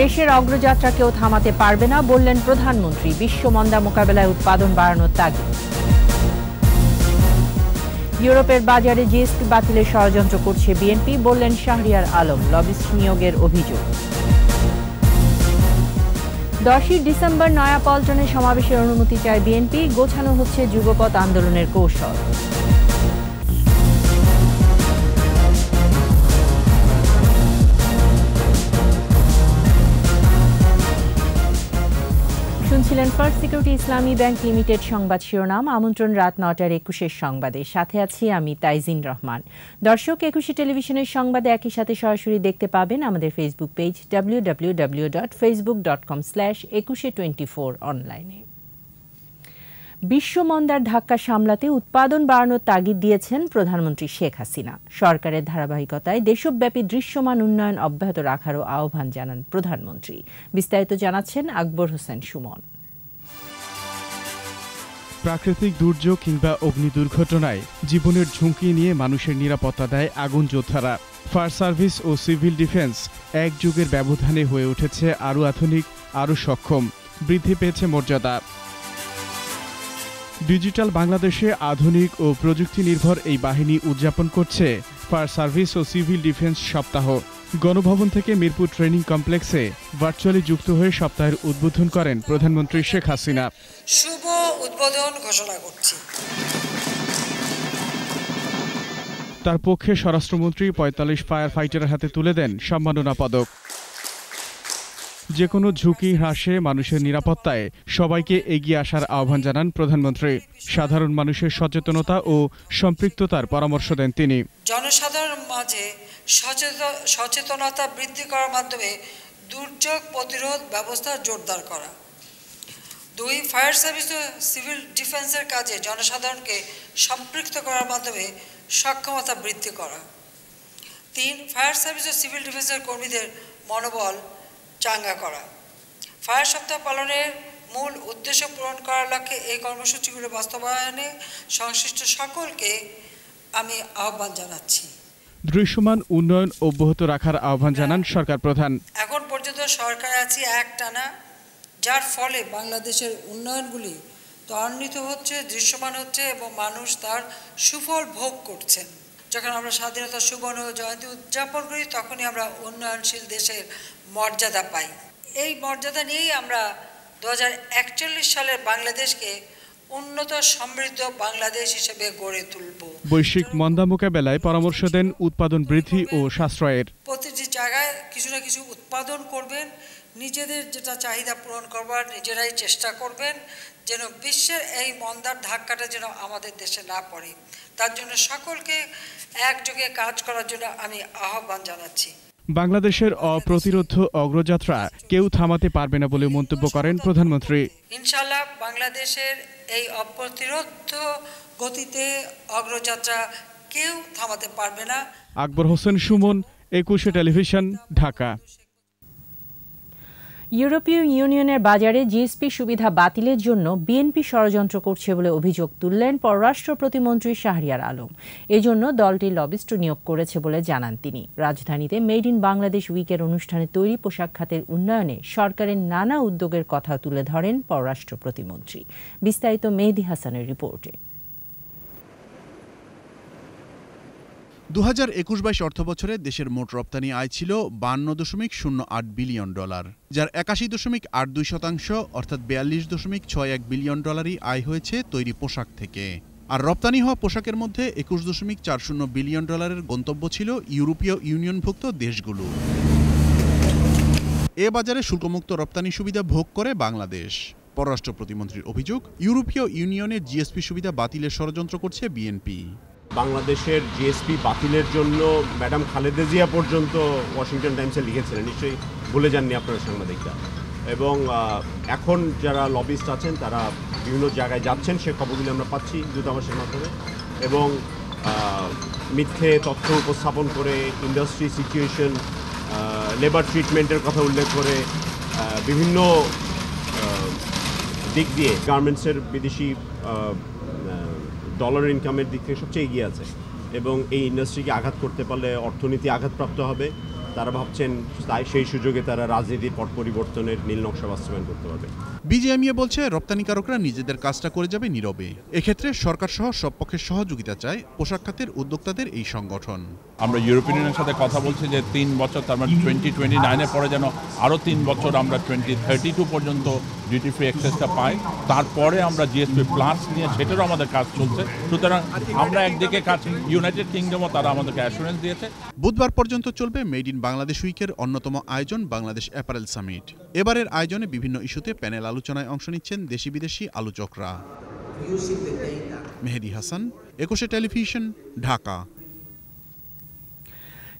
দেশের অগ্রযাত্রা কেউ থামাতে পারবে না বললেন প্রধানমন্ত্রী। বিশ্ব মন্দা মোকাবেলায় উৎপাদন বাড়ানোর তাগিদ। ইউরোপের বাজারে জিএসপি বাতিলের ষড়যন্ত্র করছে বিএনপি, বললেন শাহরিয়ার আলম, লবিস্ট নিয়োগের অভিযোগ। দশই ডিসেম্বর নয়াপল্টনে সমাবেশের অনুমতি চায় বিএনপি, গোছানো হচ্ছে যুগপৎ আন্দোলনের কৌশল। শুনছিলেন First Security Islami Bank Limited সংবাদ শিরোনাম, আমন্ত্রণ রাত নটার একুশের সংবাদে। সাথে আছি আমি তাইজিন রহমান। দর্শক, একুশে টেলিভিশনের সংবাদে একই সাথে সরাসরি দেখতে পাবেন আমাদের Facebook page W W W dot Facebook dot com slash Ekushey twenty four অনলাইনে বিশ্বমন্দার ধাক্কা সামলাতে উৎপাদন বাড়ানোর তাগিদ দিয়েছেন প্রধানমন্ত্রী শেখ হাসিনা। সরকারের ধারাবাহিকতায় দেশব্যাপী দৃশ্যমান উন্নয়ন অব্যাহত রাখারও আহ্বান জানান প্রধানমন্ত্রী। বিস্তারিত জানাচ্ছেন আকবর হোসেন সুমন। প্রাকৃতিক দুর্যোগ কিংবা অগ্নি দুর্ঘটনায় জীবনের ঝুঁকি নিয়ে মানুষের নিরাপত্তা দেয় আগুন যোদ্ধারা। ফায়ার সার্ভিস ও সিভিল ডিফেন্স এক যুগের ব্যবধানে হয়ে উঠেছে আরও আধুনিক, আরও সক্ষম। বৃদ্ধি পেয়েছে মর্যাদা। ডিজিটাল বাংলাদেশে আধুনিক ও প্রযুক্তি নির্ভর এই বাহিনী উদযাপন করছে ফায়ার সার্ভিস ও সিভিল ডিফেন্স সপ্তাহ। গণভবন থেকে মিরপুর ট্রেনিং কমপ্লেক্সে ভার্চুয়ালি যুক্ত হয়ে সপ্তাহের উদ্বোধন করেন প্রধানমন্ত্রী শেখ হাসিনা। শুভ উদ্বোধন ঘোষণা করছি। তার পক্ষে স্বরাষ্ট্রমন্ত্রী পঁয়তাল্লিশ ফায়ার ফাইটারের হাতে তুলে দেন সম্মাননা পদক। যে কোনো ঝুঁকি হ্রাসে মানুষের নিরাপত্তায় সবাইকে এগিয়ে আসার আহ্বান জানান প্রধানমন্ত্রী। সাধারণ মানুষের সচেতনতা ও সম্পৃক্ততার পরামর্শ দেন তিনি। জনসাধারণ মাঝে সচেতনতা বৃদ্ধি করার মাধ্যমে দুর্যোগ প্রতিরোধ ব্যবস্থা জোরদার করা। দুই, ফায়ার সার্ভিস ও সিভিল ডিফেন্সের কাজে জনসাধারণকে সম্পৃক্ত করার মাধ্যমে সক্ষমতা বৃদ্ধি করা। তিন, ফায়ার সার্ভিস ও সিভিল ডিফেন্সের কর্মীদের মনোবল চাঙ্গা করা। ফায়ার সপ্তাহ পালনের মূল উদ্দেশ্য পূরণ করার লক্ষ্যে এই কর্মসূচিগুলো বাস্তবায়নে সংশ্লিষ্ট সকলকে আমি আহ্বান জানাচ্ছি। দৃশ্যমান উন্নয়ন অব্যাহত রাখার আহ্বান জানান সরকার প্রধান। এখন পর্যন্ত সরকার আছি এক টানা যার ফলে বাংলাদেশের উন্নয়নগুলি ত্বরান্বিত হচ্ছে, দৃশ্যমান হচ্ছে এবং মানুষ তার সুফল ভোগ করছেন। যখন আমরা স্বাধীনতা সুবর্ণ জয়ন্তী উদযাপন করি, তখনই আমরা উন্নয়নশীল দেশের মর্যাদা পাই। এই মর্যাদা নিয়েই আমরা দু হাজার একচল্লিশ সালের বাংলাদেশকে উন্নত সমৃদ্ধ বাংলাদেশ হিসেবে গড়ে তুলব। বৈশ্বিক মন্দা মোকাবেলায় পরামর্শ দেন উৎপাদন বৃদ্ধি ও সাশ্রয়ের। প্রতিটি জায়গায় কিছু না কিছু উৎপাদন করবেন নিজেদের যেটা চাহিদা পূরণ করবার নিজেরাই চেষ্টা করবেন যেন বিশ্বের এই মন্দার ধাক্কাটা যেন আমাদের দেশে না পড়ে। তার জন্য সকলকে একযোগে কাজ করার জন্য আমি আহ্বান জানাচ্ছি। বাংলাদেশের অপ্রতিরোধ অগ্রযাত্রা কেউ থামাতে পারবে না বলে মন্তব্য করেন প্রধানমন্ত্রী। ইনশাল্লাহ বাংলাদেশের এই অপ্রতিরোধ গতিতে অগ্রযাত্রা কেউ থামাতে পারবে না। আকবর হোসেন সুমন একুশে টেলিভিশন ঢাকা। ইউরোপীয় ইউনিয়নের বাজারে জিএসপি সুবিধা বাতিলের জন্য বিএনপি ষড়যন্ত্র করছে বলে অভিযোগ তুললেন পররাষ্ট্র প্রতিমন্ত্রী শাহরিয়ার আলম। এজন্য দলটি লবিস্ট নিয়োগ করেছে বলে জানান তিনি। রাজধানীতে মেড ইন বাংলাদেশ উইকের অনুষ্ঠানে তৈরি পোশাক খাতের উন্নয়নে সরকারের নানা উদ্যোগের কথা তুলে ধরেন পররাষ্ট্র প্রতিমন্ত্রী। বিস্তারিত মেহেদি হাসানের রিপোর্টে। দু হাজার একুশ বাইশ অর্থ বছরে দেশের মোট রপ্তানি আয় ছিল বান্ন দশমিক শূন্য আট বিলিয়ন ডলার, যার একাশি দশমিক আট দুই শতাংশ, অর্থাৎ বিয়াল্লিশ দশমিক ছয় এক বিলিয়ন ডলারই আয় হয়েছে তৈরি পোশাক থেকে। আর রপ্তানি হওয়া পোশাকের মধ্যে একুশ দশমিক চার শূন্য বিলিয়ন ডলারের গন্তব্য ছিল ইউরোপীয় ইউনিয়নভুক্ত দেশগুলো। এ বাজারে শুল্কমুক্ত রপ্তানি সুবিধা ভোগ করে বাংলাদেশ। পররাষ্ট্র প্রতিমন্ত্রীর অভিযোগ, ইউরোপীয় ইউনিয়নের জিএসপি সুবিধা বাতিলের ষড়যন্ত্র করছে বিএনপি। বাংলাদেশের জিএসপি বাতিলের জন্য ম্যাডাম খালেদা জিয়া পর্যন্ত ওয়াশিংটন টাইমসে লিখেছিলেন। নিশ্চয়ই ভুলে যাননি আপনারা সাংবাদিকরা। এবং এখন যারা লবিস্ট আছেন, তারা বিভিন্ন জায়গায় যাচ্ছেন, সে খবরগুলি আমরা পাচ্ছি দূতাবাসের মাধ্যমে। এবং মিথ্যে তথ্য উপস্থাপন করে ইন্ডাস্ট্রি সিচুয়েশন লেবার ট্রিটমেন্টের কথা উল্লেখ করে বিভিন্ন দিক দিয়ে গার্মেন্টসের বিদেশি ডলার ইনকামের দিক থেকে সবচেয়ে এগিয়ে আছে এবং এই ইন্ডাস্ট্রিকে আঘাত করতে পারলে অর্থনীতি আঘাতপ্রাপ্ত হবে। তারা ভাবছেন, তাই সেই সুযোগে তারা রাজনীতির পট পরিবর্তনের নীল নকশা বাস্তবায়ন করতে পারবে। বিজিএমইএ বলছে রপ্তানিকারকরা নিজেদের কাজটা করে যাবে নীরবে। এক্ষেত্রে সরকার সহ সব পক্ষের সহযোগিতা চায় পোশাক খাতের উদ্যোক্তাদের এই সংগঠন। আমরা ইউরোপিয়ান ইউনিয়নের সাথে কথা বলছি যে তিন বছর তার মানে টোয়েন্টি টোয়েন্টি নাইনে পরে যেন আরও তিন বছর আমরা টোয়েন্টি থার্টি টু পর্যন্ত ডিউটি ফ্রি অ্যাক্সেসটা পাই। তারপরে আমরা জিএসপি প্লাস নিয়ে সেটারও আমাদের কাজ চলছে। সুতরাং আমরা একদিকে কাজ ইউনাইটেড কিংডমও তারা আমাদেরকে অ্যাসুরেন্স দিয়েছে। বুধবার পর্যন্ত চলবে মেড ইন বাংলাদেশ উইকের অন্যতম আয়োজন বাংলাদেশ অ্যাপারেল সামিট এবারের আয়োজনে বিভিন্ন ইস্যুতে প্যানেল আলোচনায় অংশ নিচ্ছেন দেশি বিদেশি আলোচকরা মেহেদি হাসান একুশে টেলিভিশন ঢাকা।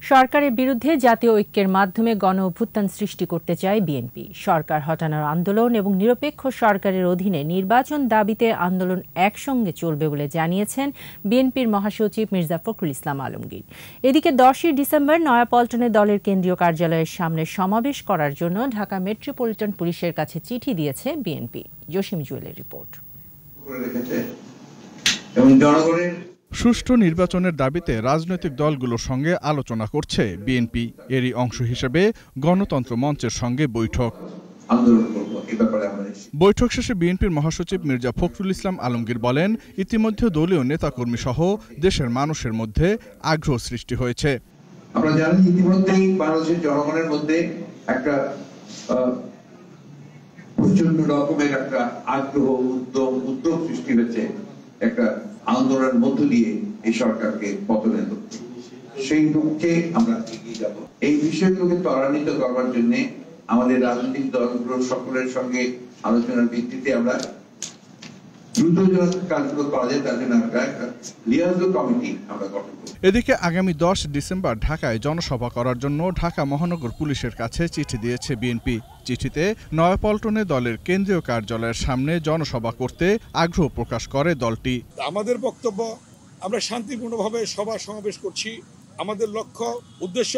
সরকারের বিরুদ্ধে জাতীয় ঐক্যের মাধ্যমে গণ অভ্যুত্থান সৃষ্টি করতে চায় বিএনপি। সরকার হটানোর আন্দোলন এবং নিরপেক্ষ সরকারের অধীনে নির্বাচন দাবিতে আন্দোলন একসঙ্গে চলবে বলে জানিয়েছেন বিএনপির মহাসচিব মির্জা ফখরুল ইসলাম আলমগীর। এদিকে দশই ডিসেম্বর নয়াপল্টনে দলের কেন্দ্রীয় কার্যালয়ের সামনে সমাবেশ করার জন্য ঢাকা মেট্রোপলিটন পুলিশের কাছে চিঠি দিয়েছে বিএনপি। জসিম জুয়েলের রিপোর্ট। এবং জনগণের সুষ্ঠু নির্বাচনের দাবিতে রাজনৈতিক দলগুলোর সঙ্গে আলোচনা করছে বিএনপি। এরই অংশ হিসেবে গণতন্ত্র মঞ্চের সঙ্গে বৈঠক। বৈঠক শেষে বিএনপির মহাসচিব মির্জা ফখরুল ইসলাম আলমগীর বলেন ইতিমধ্যে দলীয় নেতাকর্মী সহ দেশের মানুষের মধ্যে আগ্রহ সৃষ্টি হয়েছে। আমরা জানি ইতিমধ্যেই বাংলাদেশের জনগণের মধ্যে একটা প্রচণ্ড রকমের একটা আগ্রহ উদ্যম উদ্যোগ সৃষ্টি হয়েছে। একটা আন্দোলনের মধ্য দিয়ে এই সরকারকে পতনের লক্ষ্যে। সেই লক্ষ্যে আমরা এগিয়ে যাব। এই বিষয়গুলোকে ত্বরান্বিত করবার জন্য আমাদের রাজনৈতিক দলগুলোর সকলের সঙ্গে আলোচনার ভিত্তিতে আমরা দ্রুত যেন কাজগুলো করা যায় তার জন্য আমরা লিয়াজো কমিটি আমরা গঠন এদিকে আগামী দশ ডিসেম্বর ঢাকায় জনসভা করার জন্য ঢাকা মহানগর পুলিশের কাছে চিঠি দিয়েছে বিএনপি। চিঠিতে নয়াপল্টনে দলের কেন্দ্রীয় কার্যালয়ের সামনে জনসভা করতে আগ্রহ প্রকাশ করে দলটি। আমাদের বক্তব্য আমরা শান্তিপূর্ণভাবে সভা সমাবেশ করছি। আমাদের লক্ষ্য উদ্দেশ্য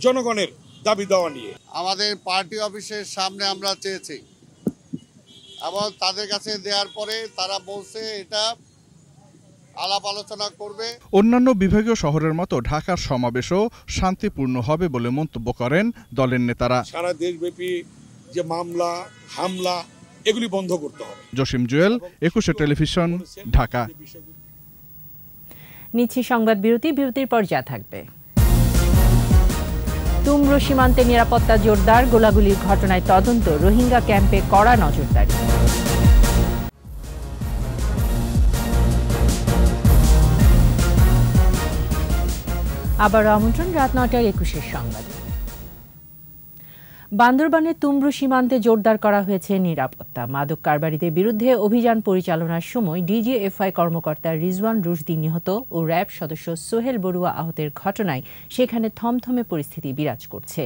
জনগণের দাবি দেওয়া নিয়ে। আমাদের পার্টি অফিসের সামনে আমরা চেয়েছি এবং তাদের কাছে দেওয়ার পরে তারা বলছে এটা আলাপ আলোচনা করবে। অন্যান্য বিভাগীয় শহরের মতো ঢাকার সমাবেশও শান্তিপূর্ণ হবে বলে মন্তব্য করেন দলের নেতারা। সারা দেশব্যাপী যে মামলা হামলা এগুলি বন্ধ করতে হবে। জসিম জুয়েল একুশে টেলিভিশন ঢাকা। নিচ্ছি সংবাদ বিরতি বিরতির পর যা থাকবে। তুমরো সীমান্তে নিরাপত্তা জোরদার গোলাগুলির ঘটনায় তদন্ত রোহিঙ্গা ক্যাম্পে কড়া নজরদারি। আবার আমন্ত্রণ রাত নটার একুশের সংবাদে। বান্দরবানের তুমরু সীমান্তে জোরদার করা হয়েছে নিরাপত্তা। মাদক কারবারিদের বিরুদ্ধে অভিযান পরিচালনার সময় ডিজিএফআই কর্মকর্তা রিজওয়ান রুশদি নিহত ও র্যাব সদস্য সোহেল বড়ুয়া আহতের ঘটনায় সেখানে থমথমে পরিস্থিতি বিরাজ করছে।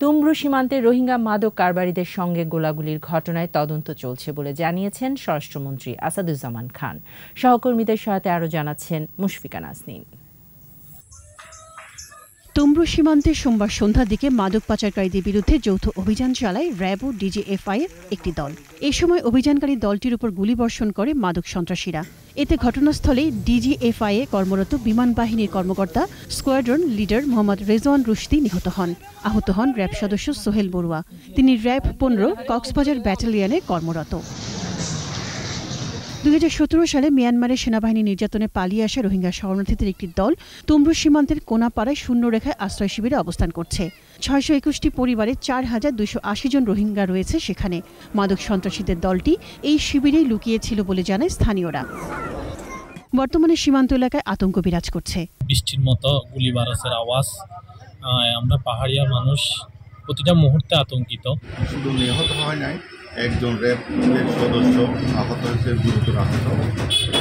তুমরু সীমান্তে রোহিঙ্গা মাদক কারবারিদের সঙ্গে গোলাগুলির ঘটনায় তদন্ত চলছে বলে জানিয়েছেন স্বরাষ্ট্রমন্ত্রী আসাদুজ্জামান খান। সহকর্মীদের সহায়তায় আরও জানাচ্ছেন মুশফিকা নাজনীন। তুমরু সীমান্তে সোমবার সন্ধ্যার দিকে মাদক পাচারকারীদের বিরুদ্ধে যৌথ অভিযান চালায় র্যাব ও ডিজিএফআই এর একটি দল। এ সময় অভিযানকারী দলটির উপর গুলিবর্ষণ করে মাদক সন্ত্রাসীরা। এতে ঘটনাস্থলে ডিজিএফআই এ কর্মরত বিমান বাহিনীর কর্মকর্তা, স্কোয়াড্রন লিডার মোহাম্মদ রেজওয়ান রুশদি নিহত হন। আহত হন র্যাব সদস্য সোহেল বড়ুয়া। তিনি র্যাব পনেরো কক্সবাজার ব্যাটালিয়নে কর্মরত। দুই সালে মিয়ানমারের সেনাবাহিনী নির্যাতনে পালিয়ে আসা রোহিঙ্গা শরণার্থীদের একটি দল তুমরু সীমান্তের কোনাপাড়ায় শূন্য রেখায় আশ্রয় শিবিরে অবস্থান করছে। ছয়শো একুশটি পরিবারে চার হাজার দুশো আশি জন রোহিঙ্গা রয়েছে সেখানে। মাদক সন্ত্রাসীদের দলটি এই শিবিরেই লুকিয়েছিল বলে জানায় স্থানীয়রা। বর্তমানে সীমান্ত এলাকায় আতঙ্ক বিরাজ করছে। বৃষ্টির মতো গুলি বারসের আওয়াজ আমরা পাহাড়িয়া মানুষ প্রতিটা মুহূর্তে আতঙ্কিত। শুধু নিহত হয় নাই একজন র্যাব সদস্য আহত হয়েছে গুরুতর আহত।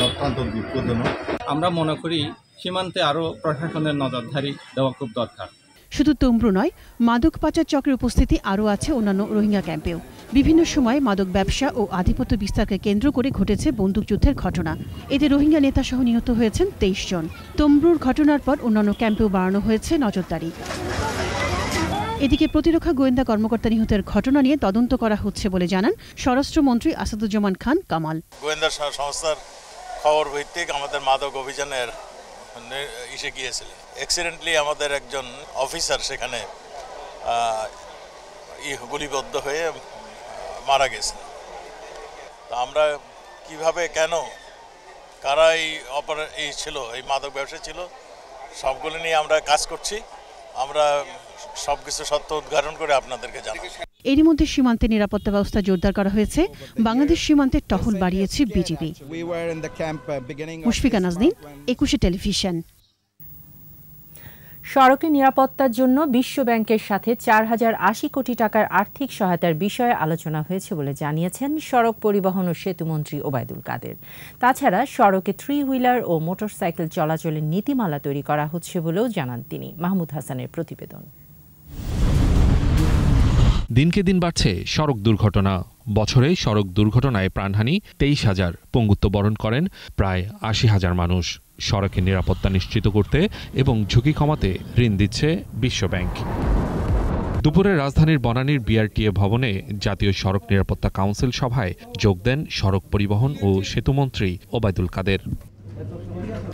অত্যন্ত দুঃখজনক। আমরা মনে করি সীমান্তে আরও প্রশাসনের নজরদারি দেওয়া খুব দরকার। শুধু তুমরু নয় মাদক পাচার চক্রের উপস্থিতি আরও আছে অন্যান্য রোহিঙ্গা ক্যাম্পেও। বিভিন্ন সময়ে মাদক ব্যবসা ও আধিপত্য বিস্তারকে কেন্দ্র করে ঘটেছে বন্দুকযুদ্ধের ঘটনা। এতে রোহিঙ্গা নেতাসহ নিহত হয়েছেন তেইশ জন। তমরুর ঘটনার পর অন্যান্য ক্যাম্পেও বাড়ানো হয়েছে নজরদারি। এদিকে প্রতিরক্ষা গোয়েন্দা কর্মকর্তা নিহতের ঘটনা নিয়ে তদন্ত করা হচ্ছে বলে জানান স্বরাষ্ট্রমন্ত্রী আসাদুজ্জামান খান কামাল। গোয়েন্দা সংস্থার খবর ভিত্তিক আমাদের মাদক অভিযানের ইসে গিয়েছিলেন অ্যাক্সিডেন্টলি আমাদের একজন অফিসার সেখানে গুলিবদ্ধ হয়ে মারা গেছে তা আমরা কীভাবে, কেন, কারা এই অপার এই ছিল, এই মাদক ব্যবসা ছিল, সবগুলো নিয়ে আমরা কাজ করছি। আমরা সব কিছু সত্য উদ্ঘাটন করে আপনাদেরকে জানাব। এরই মধ্যে সীমান্তে নিরাপত্তা ব্যবস্থা জোরদার করা হয়েছে। বাংলাদেশ সীমান্তে টহল বাড়িয়েছে বিজিবি। মুশফিকা নাজনীন একুশে টেলিভিশন। সড়কে নিরাপত্তার জন্য বিশ্ব ব্যাংকের সাথে চার হাজার আশি কোটি টাকার আর্থিক সহায়তার বিষয়ে আলোচনা হয়েছে বলে জানিয়েছেন সড়ক পরিবহন ও সেতুমন্ত্রী ওবায়দুল কাদের। তাছাড়া সড়কে থ্রি হুইলার ও মোটরসাইকেল চলাচলের নীতিমালা তৈরি করা হচ্ছে বলেও জানান তিনি। মাহমুদ হাসানের প্রতিবেদন। দিনকে দিন বাড়ছে সড়ক দুর্ঘটনা। বছরে সড়ক দুর্ঘটনায় প্রাণহানি তেইশ হাজার। পঙ্গুত্ব বরণ করেন প্রায় আশি হাজার মানুষ। সড়কের নিরাপত্তা নিশ্চিত করতে এবং ঝুঁকি কমাতে ঋণ দিচ্ছে বিশ্বব্যাংক দুপুরে রাজধানীর বনানীর বিআরটিএ ভবনে জাতীয় সড়ক নিরাপত্তা কাউন্সিল সভায় যোগ দেন সড়ক পরিবহন ও সেতুমন্ত্রী ওবায়দুল কাদের।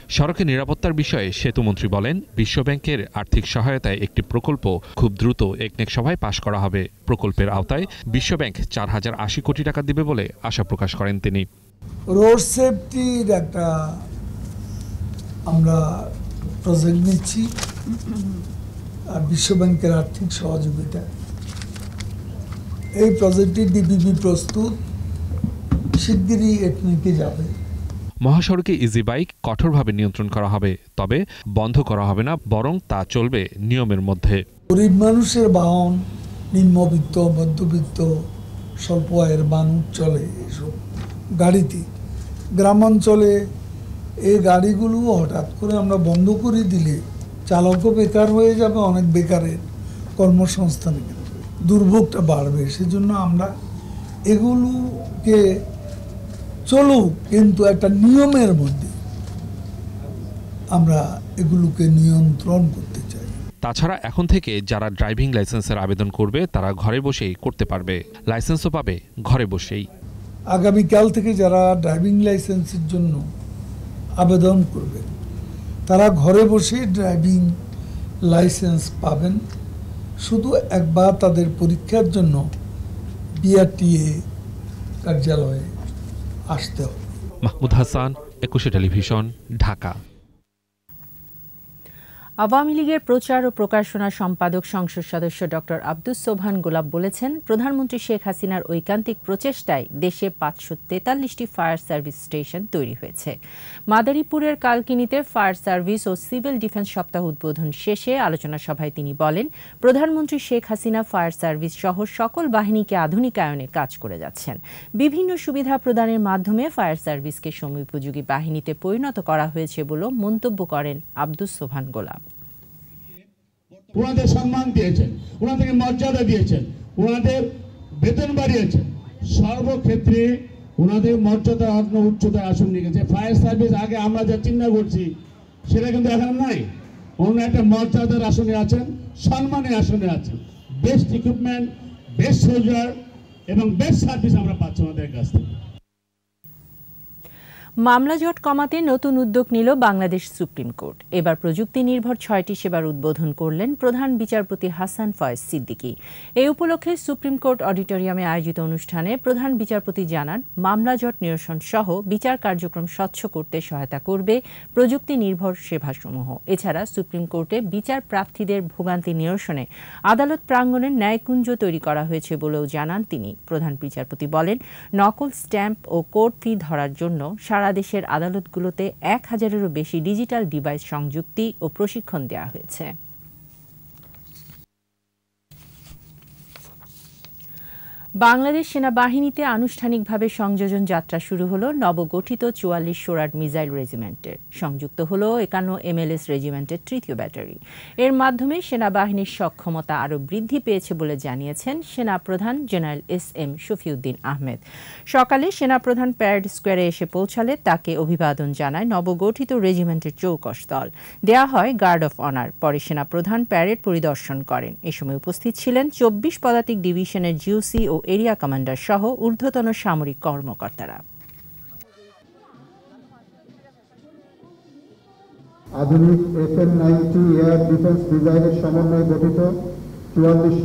সড়কে নিরাপত্তার বিষয়ে সেতুমন্ত্রী বলেন বিশ্বব্যাংকের আর্থিক সহায়তায় একটি প্রকল্প খুব দ্রুত একনেক সভায় পাশ করা হবে। প্রকল্পের আওতায় বিশ্বব্যাংক চার হাজার আশি কোটি টাকা দিবে বলে আশা প্রকাশ করেন তিনি। রোড সেফটির একটা আমরা প্রজেক্ট নিচ্ছি। আর বিশ্বব্যাংকের আর্থিক সহযোগিতা। এই প্রজেক্টটি ডিবিবি প্রস্তুত। শিগগিরই এটনিকে যাবে। মহাসড়কে ইজি বাইক কঠোরভাবে নিয়ন্ত্রণ করা হবে, তবে বন্ধ করা হবে না, বরং তা চলবে নিয়মের মধ্যে। গরিব মানুষের বাহন, নিম্নবিত্ত, মধ্যবিত্ত, স্বল্প আয়ের মানুষ চলে এসব গাড়িতে। গ্রামাঞ্চলে এই গাড়িগুলো হঠাৎ করে আমরা বন্ধ করে দিলে চালকও বেকার হয়ে যাবে, অনেক বেকারের কর্মসংস্থানে দুর্ভোগটা বাড়বে। সেজন্য আমরা এগুলোকে চলুক কিন্তু একটা নিয়মের মধ্যে আমরা এগুলোকে নিয়ন্ত্রণ করতে চাই। তাছাড়া এখন থেকে যারা ড্রাইভিং লাইসেন্সের আবেদন করবে তারা ঘরে বসেই করতে পারবে। লাইসেন্সও পাবে ঘরে বসেই। আগামীকাল থেকে যারা ড্রাইভিং লাইসেন্সের জন্য আবেদন করবেন তারা ঘরে বসে ড্রাইভিং লাইসেন্স পাবেন। শুধু একবার তাদের পরীক্ষার জন্য বিআরটিএ কার্যালয়ে আসতে হবে মাহমুদ হাসান একুশে টেলিভিশন ঢাকা। আওয়ামী লীগের প্রচার ও প্রকাশনা সম্পাদক সংসদ সদস্য ডক্টর আব্দুস সোবহান গোলাপ বলেছেন, প্রধানমন্ত্রী শেখ হাসিনার ঐকান্তিক প্রচেষ্টায় দেশে পাঁচশো তেতাল্লিশটি ফায়ার সার্ভিস স্টেশন তৈরি হয়েছে। মাদারীপুরের কালকিনিতে ফায়ার সার্ভিস ও সিভিল ডিফেন্স সপ্তাহ উদ্বোধন শেষে আলোচনা সভায় তিনি বলেন, প্রধানমন্ত্রী শেখ হাসিনা ফায়ার সার্ভিস সহ সকল বাহিনীকে আধুনিকায়নে কাজ করে যাচ্ছেন। বিভিন্ন সুবিধা প্রদানের মাধ্যমে ফায়ার সার্ভিসকে সময়োপযোগী বাহিনীতে পরিণত করা হয়েছে বলেও মন্তব্য করেন আব্দুস সোবহান গোলাপ। ওনাদের সম্মান দিয়েছেন ওনাদেরকে মর্যাদা দিয়েছেন, ওনাদের বেতন বাড়িয়েছেন। সর্বক্ষেত্রে ওনাদের মর্যাদা অগ্ন উচ্চতার আসন নিয়ে গেছে। ফায়ার সার্ভিস আগে আমরা যা চিন্তা করছি, সেটা কিন্তু এখন নাই। অন্য একটা মর্যাদার আসনে আছেন, সম্মানের আসনে আছেন। বেস্ট ইকুইপমেন্ট বেস্ট সোলজার এবং বেস্ট সার্ভিস আমরা পাচ্ছি ওনাদের কাছ থেকে। মামলা জট কমাতে নতুন উদ্যোগ নিল বাংলাদেশ সুপ্রিম কোর্ট। এবার প্রযুক্তি নির্ভর ছয়টি সেবার উদ্বোধন করলেন প্রধান বিচারপতি হাসান ফয়েজ সিদ্দিকী। এই উপলক্ষে সুপ্রিম কোর্ট অডিটোরিয়ামে আয়োজিত অনুষ্ঠানে প্রধান বিচারপতি জানান, মামলা জট নিরসন সহ বিচার কার্যক্রম স্বচ্ছ করতে সহায়তা করবে প্রযুক্তি নির্ভর সেবাসমূহ। এছাড়া সুপ্রিম কোর্টে বিচার প্রার্থীদের ভোগান্তি নিরসনে আদালত প্রাঙ্গণের ন্যায়কুঞ্জ তৈরি করা হয়েছে বলেও জানান তিনি। প্রধান বিচারপতি বলেন, নকল স্ট্যাম্প ও কোর্ট ফি ধরার জন্য সারা দেশের আদালতগুলোতে এক হাজারেরও বেশি ডিজিটাল ডিভাইস সংযুক্তি ও প্রশিক্ষণ দেওয়া হয়েছে। বাংলাদেশ সেনাবাহিনীতে আনুষ্ঠানিকভাবে সংযোজন যাত্রা শুরু হলো নবগঠিত চুয়াল্লিশ সোরাট মিসাইল রেজিমেন্টের। সংযুক্ত হলো একান্ন এমএলএস রেজিমেন্টের তৃতীয় ব্যাটারি। এর মাধ্যমে সেনাবাহিনীর সক্ষমতা আরও বৃদ্ধি পেয়েছে বলে জানিয়েছেন সেনাপ্রধান general S M Shafiuddin Ahmed. সকালে সেনাপ্রধান প্যারেড স্কোয়ারে এসে পৌঁছালে তাকে অভিবাদন জানায় নবগঠিত রেজিমেন্টের চৌকশ দল। দেয়া হয় গার্ড অফ অনার। পরে সেনাপ্রধান প্যারেড পরিদর্শন করেন। এ সময় উপস্থিত ছিলেন চব্বিশ পদাতিক ডিভিশনের জিওসি ও এরিয়া কমান্ডার সহ ঊর্ধ্বতন সামরিক কর্মকর্তারা। আধুনিক F M ninety air defence সমন্বয়ে গঠিত চুয়াল্লিশ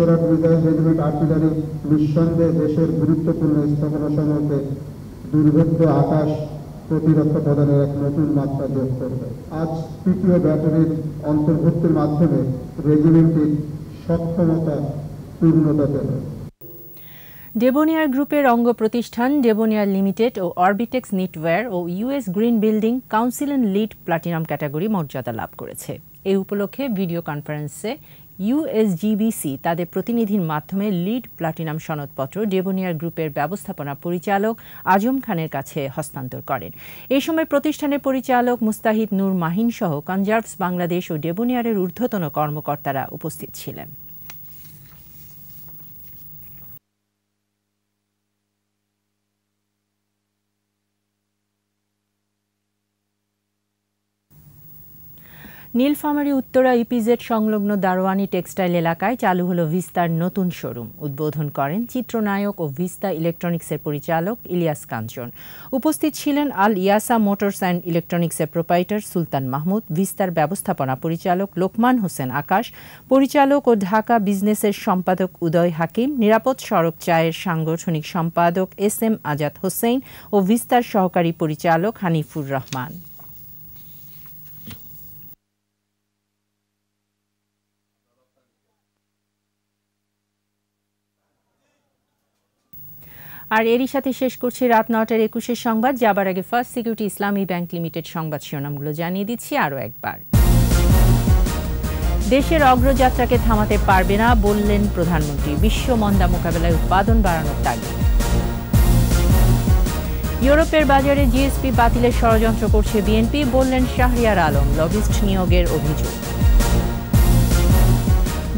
আর্টিলারি নিঃসন্দেহে দেশের গুরুত্বপূর্ণ স্থাপনা সমূহকে দুর্ভেদ্য আকাশ প্রতিরক্ষা প্রদানের এক নতুন মাত্রা যোগ করবে। আজ তৃতীয় ব্যাটারির অন্তর্ভুক্তির মাধ্যমে রেজিমেন্টের সক্ষমতা পূর্ণতা পেল। ডেবোনিয়ার গ্রুপের অঙ্গ প্রতিষ্ঠান ডেবোনিয়ার লিমিটেড ও Orbitex knitwear O US Green Building Council and LEED platinum category মর্যাদা লাভ করেছে। এই উপলক্ষে ভিডিও কনফারেন্সে ইউএসজিবিসি তাদের প্রতিনিধির মাধ্যমে লিড প্লাটিনাম সনদপত্র ডেবোনিয়ার গ্রুপের ব্যবস্থাপনা পরিচালক আজম খানের কাছে হস্তান্তর করেন। এই সময় প্রতিষ্ঠানের পরিচালক মুস্তাহিদ নূর মাহিন সহ কনজার্ভস বাংলাদেশ ও ডেবোনিয়ারের ঊর্ধ্বতন কর্মকর্তারা উপস্থিত ছিলেন। নীলফামারী, উত্তরা ইপিজেড সংলগ্ন দারোয়ানি টেক্সটাইল এলাকায় চালু হলো ভিস্তার নতুন শোরুম। উদ্বোধন করেন চিত্রনায়ক ও ভিস্তা ইলেকট্রনিক্সের পরিচালক ইলিয়াস কাঞ্চন। উপস্থিত ছিলেন আল ইয়াসা মোটরস অ্যান্ড ইলেকট্রনিক্সের প্রোপাইটার সুলতান মাহমুদ, ভিস্তার ব্যবস্থাপনা পরিচালক লোকমান হোসেন আকাশ, পরিচালক ও ঢাকা বিজনেসের সম্পাদক উদয় হাকিম, নিরাপদ সড়ক চায়ের সাংগঠনিক সম্পাদক এস এম আজাদ হোসেন ও ভিস্তার সহকারী পরিচালক হানিফুর রহমান। আর এরই সাথে শেষ করছি রাত নটার একুশের সংবাদ। যাবার আগে first security Islami bank limited সংবাদ শিরোনামগুলো জানিয়ে দিচ্ছি আরও একবার। দেশের অগ্রযাত্রাকে থামাতে পারবে না বললেন প্রধানমন্ত্রী। বিশ্ব মন্দা মোকাবেলায় উৎপাদন বাড়ানোর তাগিদ। ইউরোপের বাজারে জিএসপি বাতিলের ষড়যন্ত্র করছে বিএনপি, বললেন শাহরিয়ার আলম। লবিস্ট নিয়োগের অভিযোগ।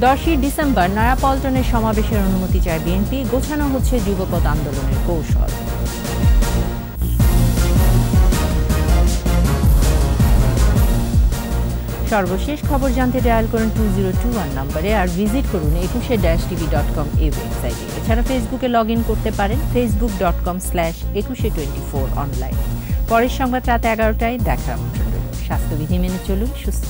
দশই ডিসেম্বর নয়াপল্টনের সমাবেশের অনুমতি চায় বিএনপি, গোছানো হচ্ছে যুবপথ আন্দোলনের কৌশল। সর্বশেষ খবর জানতে ডায়াল করুন টু জিরো টু ওয়ান নম্বরে আর ভিজিট করুন একুশে ড্যাশ টিভি ডট কম এই ওয়েবসাইটে। এছাড়া ফেসবুকে লগ ইন করতে পারেন Facebook dot com slash Ekushey twenty four online. পরের সংবাদ রাত এগারোটায়, দেখা স্বাস্থ্যবিধি মেনে চলুন, সুস্থ